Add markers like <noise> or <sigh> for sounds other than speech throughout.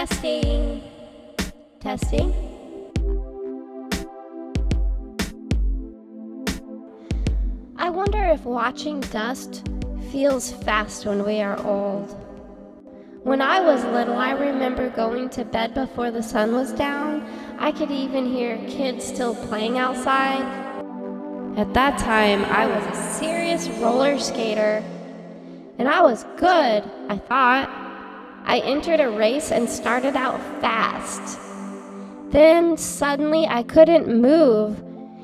Testing. Testing. I wonder if watching dust feels fast when we are old. When I was little, I remember going to bed before the sun was down. I could even hear kids still playing outside. At that time, I was a serious roller skater. And I was good, I thought. I entered a race and started out fast. Then suddenly I couldn't move.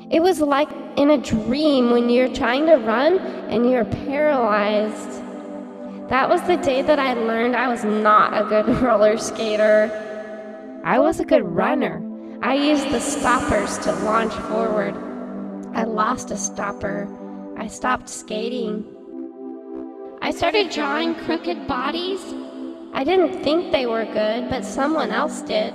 It was like in a dream when you're trying to run and you're paralyzed. That was the day that I learned I was not a good <laughs> roller skater. I was a good runner. I used the stoppers to launch forward. I lost a stopper. I stopped skating. I started drawing crooked bodies. I didn't think they were good, but someone else did.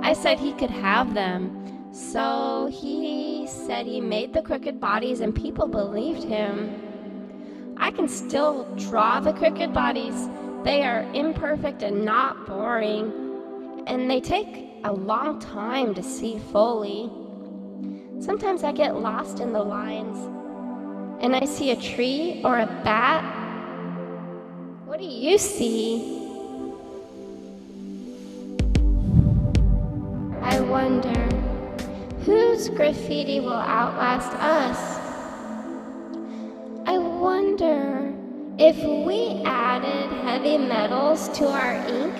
I said he could have them. So he said he made the crooked bodies, and people believed him. I can still draw the crooked bodies. They are imperfect and not boring, and they take a long time to see fully. Sometimes I get lost in the lines, and I see a tree or a bat. What do you see? I wonder whose graffiti will outlast us? I wonder if we added heavy metals to our ink,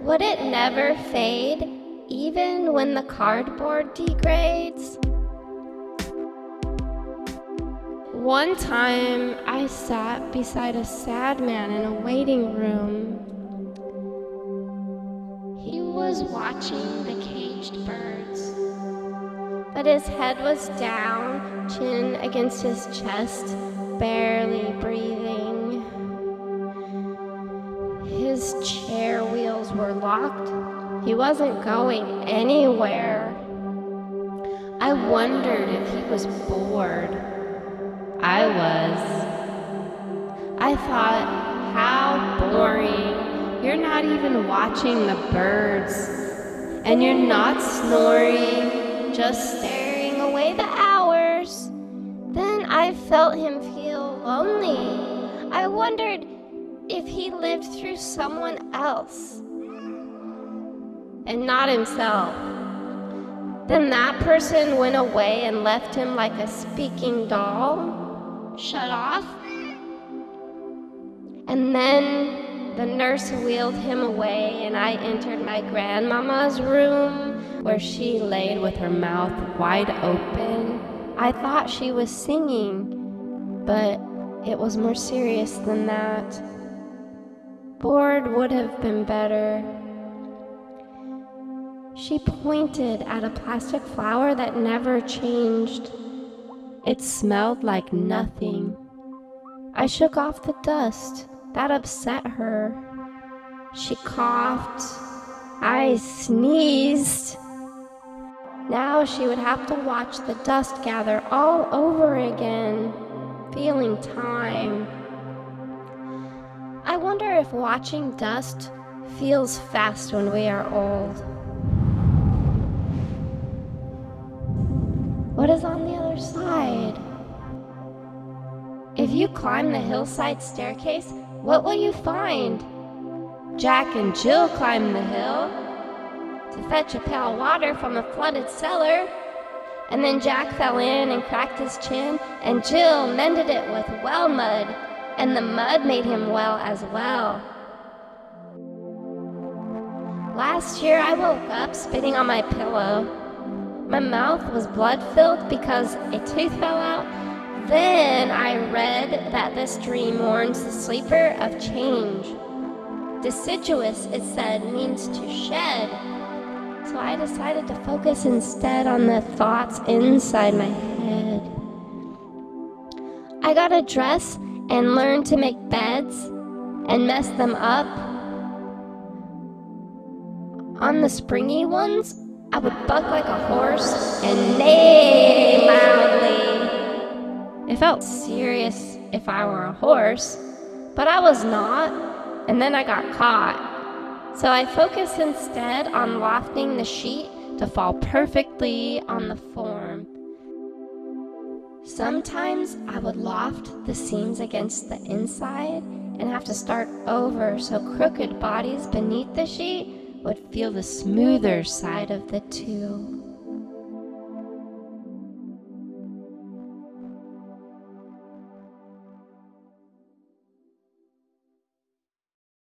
would it never fade even when the cardboard degrades? One time I sat beside a sad man in a waiting room. He was watching the caged birds, but his head was down, chin against his chest, barely breathing. His chair wheels were locked. He wasn't going anywhere. I wondered if he was bored. I was. I thought, how boring. You're not even watching the birds. And you're not snoring, just staring away the hours. Then I felt him feel lonely. I wondered if he lived through someone else and not himself. Then that person went away and left him like a speaking doll, shut off. And then the nurse wheeled him away, and I entered my grandmama's room where she laid with her mouth wide open. I thought she was singing, but it was more serious than that. Bored would have been better. She pointed at a plastic flower that never changed. It smelled like nothing. I shook off the dust. That upset her. She coughed. I sneezed. Now she would have to watch the dust gather all over again, feeling time. I wonder if watching dust feels fast when we are old. What is on the other side? If you climb the hillside staircase, what will you find? Jack and Jill climbed the hill to fetch a pail of water from a flooded cellar. And then Jack fell in and cracked his chin, and Jill mended it with well mud, and the mud made him well as well. Last year I woke up spitting on my pillow. My mouth was blood filled because a tooth fell out. Then I read that this dream warns the sleeper of change. Deciduous, it said, means to shed. So I decided to focus instead on the thoughts inside my head. I got a dress and learned to make beds and mess them up. On the springy ones, I would buck like a horse and neigh loudly. It felt serious if I were a horse, but I was not, and then I got caught. So I focused instead on lofting the sheet to fall perfectly on the form. Sometimes I would loft the seams against the inside and have to start over so crooked bodies beneath the sheet would feel the smoother side of the two.